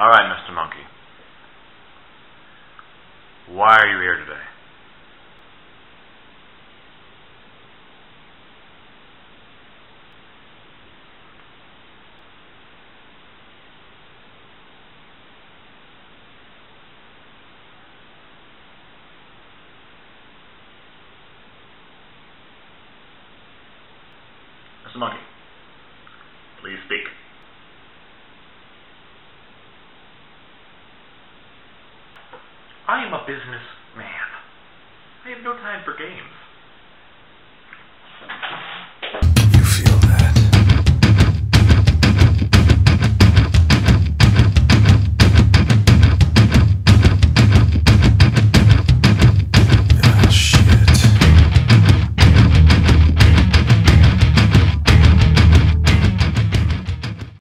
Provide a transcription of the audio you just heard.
All right, Mr. Monkey. Why are you here today? Mr. Monkey, please speak. I am a businessman. I have no time for games.